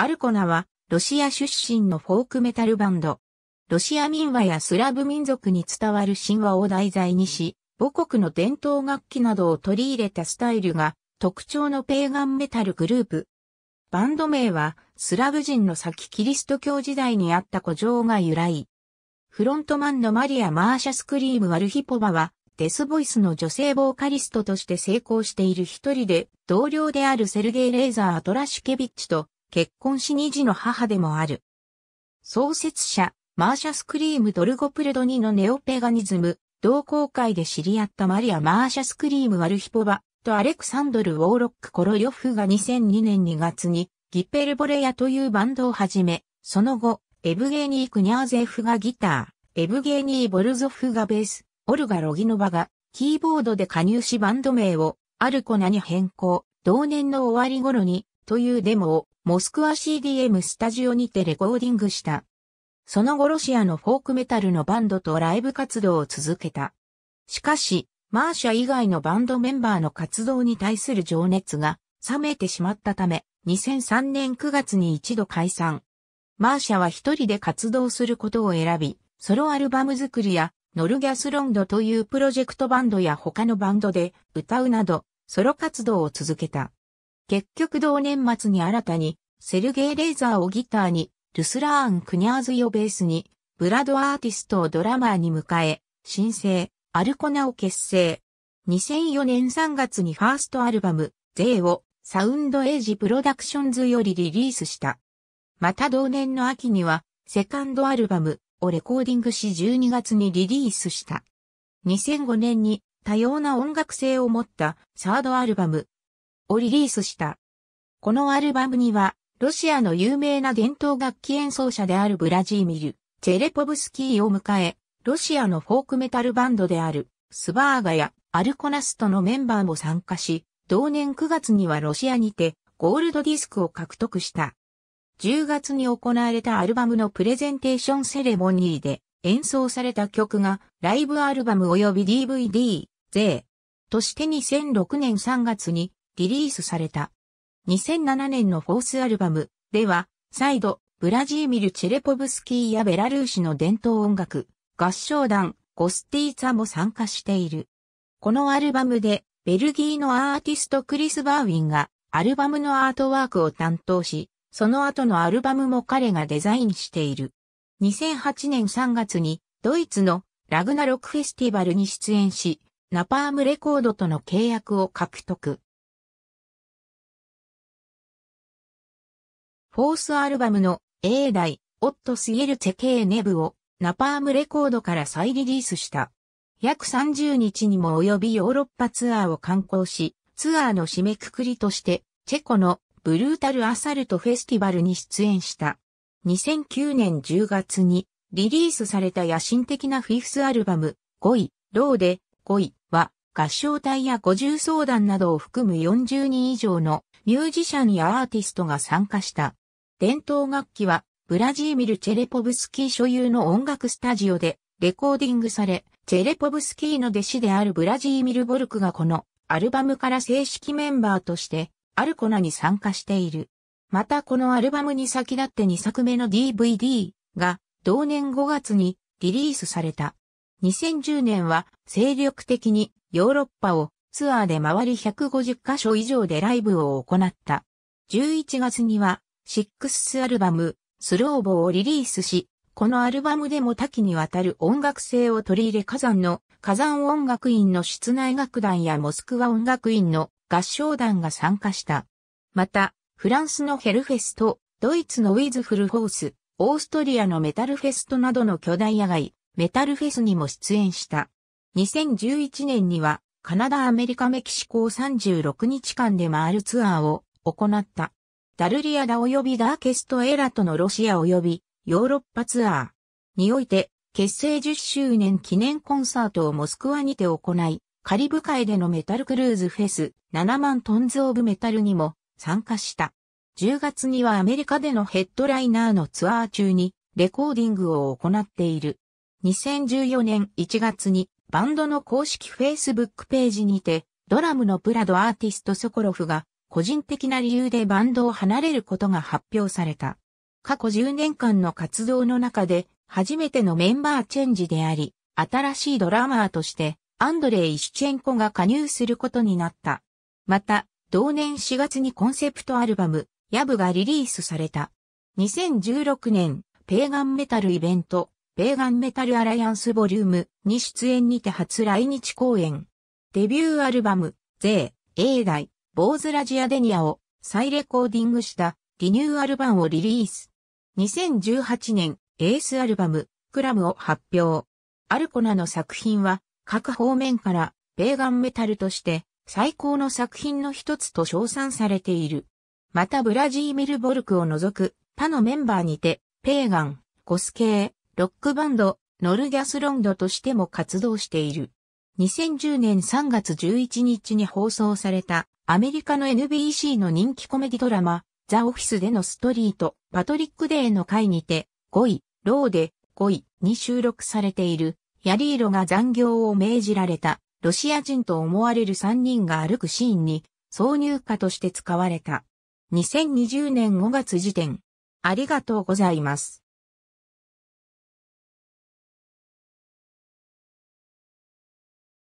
アルコナはロシア出身のフォークメタルバンド。ロシア民話やスラブ民族に伝わる神話を題材にし、母国の伝統楽器などを取り入れたスタイルが特徴のペーガンメタルグループ。バンド名はスラブ人の先キリスト教時代にあった古城が由来。フロントマンのマリア・マーシャ・スクリーム・ワルヒポバはデスボイスの女性ボーカリストとして成功している一人で同僚であるセルゲイ・レーザー・アトラシュケビッチと結婚し二児の母でもある。創設者、マーシャスクリーム・ドルゴプレドニのネオペガニズム、同好会で知り合ったマリア・マーシャスクリーム・ワルヒポバとアレクサンドル・ウォーロック・コロヨフが2002年2月にギッペルボレヤというバンドを始め、その後、エブゲーニー・クニャーゼフがギター、エブゲーニー・ボルゾフがベース、オルガ・ロギノバがキーボードで加入しバンド名をアルコナに変更、同年の終わり頃にというデモをモスクワ CDM スタジオにてレコーディングした。その後ロシアのフォークメタルのバンドとライブ活動を続けた。しかし、マーシャ以外のバンドメンバーの活動に対する情熱が冷めてしまったため、2003年9月に一度解散。マーシャは一人で活動することを選び、ソロアルバム作りやノルギャスロンドというプロジェクトバンドや他のバンドで歌うなど、ソロ活動を続けた。結局同年末に新たに、セルゲイ・レーザーをギターに、ルスラーン・クニャーズイをベースに、ブラド・アーティストをドラマーに迎え、新生、アルコナを結成。2004年3月にファーストアルバム、ゼーをサウンドエイジプロダクションズよりリリースした。また同年の秋には、セカンドアルバムをレコーディングし12月にリリースした。2005年に多様な音楽性を持ったサードアルバムをリリースした。このアルバムには、ロシアの有名な伝統楽器演奏者であるブラジーミル、チェレポブスキーを迎え、ロシアのフォークメタルバンドである、スバーガやアルコナストのメンバーも参加し、同年9月にはロシアにてゴールドディスクを獲得した。10月に行われたアルバムのプレゼンテーションセレモニーで演奏された曲がライブアルバム及び DVD、税として2006年3月にリリースされた。2007年のフォースアルバムでは、再度、ブラジーミル・チェレポブスキーやベラルーシの伝統音楽、合唱団、ゴスティーツァも参加している。このアルバムで、ベルギーのアーティストクリス・バーウィンが、アルバムのアートワークを担当し、その後のアルバムも彼がデザインしている。2008年3月に、ドイツのラグナロックフェスティバルに出演し、ナパームレコードとの契約を獲得。フォースアルバムの A 代、オットスイエルツェケーネブをナパームレコードから再リリースした。約30日にも及びヨーロッパツアーを観光し、ツアーの締めくくりとして、チェコのブルータルアサルトフェスティバルに出演した。2009年10月にリリースされた野心的なフィフスアルバム5位、ローで5位は合唱隊や五重相談などを含む40人以上のミュージシャンやアーティストが参加した。伝統楽器はブラジーミル・チェレポブスキー所有の音楽スタジオでレコーディングされ、チェレポブスキーの弟子であるブラジーミル・ボルクがこのアルバムから正式メンバーとしてアルコナに参加している。またこのアルバムに先立って2作目の DVD が同年5月にリリースされた。2010年は精力的にヨーロッパをツアーで回り150カ所以上でライブを行った。11月にはシックススアルバム、スローボをリリースし、このアルバムでも多岐にわたる音楽性を取り入れ火山の火山音楽院の室内楽団やモスクワ音楽院の合唱団が参加した。また、フランスのヘルフェスと、ドイツのウィズフルホース、オーストリアのメタルフェストなどの巨大野外、メタルフェスにも出演した。2011年には、カナダ、アメリカ、メキシコを36日間で回るツアーを行った。ダルリアダ及びダーケストエラとのロシア及びヨーロッパツアーにおいて結成10周年記念コンサートをモスクワにて行い、カリブ海でのメタルクルーズフェス7万トンズオブメタルにも参加した。10月にはアメリカでのヘッドライナーのツアー中にレコーディングを行っている。2014年1月にバンドの公式フェイスブックページにてドラムのプラドアーティストソコロフが個人的な理由でバンドを離れることが発表された。過去10年間の活動の中で初めてのメンバーチェンジであり、新しいドラマーとしてアンドレイ・イシュチェンコが加入することになった。また、同年4月にコンセプトアルバム、ヤブがリリースされた。2016年、ペーガンメタルイベント、ペーガンメタルアライアンスボリュームに出演にて初来日公演。デビューアルバム、ゼー、エーダイ、ボーズラジアデニアを再レコーディングしたリニューアルバムをリリース。2018年、エースアルバム、クラムを発表。アルコナの作品は各方面からペーガンメタルとして最高の作品の一つと称賛されている。またブラジーミル・ボルクを除く他のメンバーにて、ペーガン、ゴス系、ロックバンド、ノルギャスロンドとしても活動している。2010年3月11日に放送されたアメリカの NBC の人気コメディドラマ、ザ・オフィスでのストリート、パトリック・デーの回にて、5位、ローで5位に収録されている、ヤリーロが残業を命じられた、ロシア人と思われる3人が歩くシーンに、挿入歌として使われた。2020年5月時点。ありがとうございます。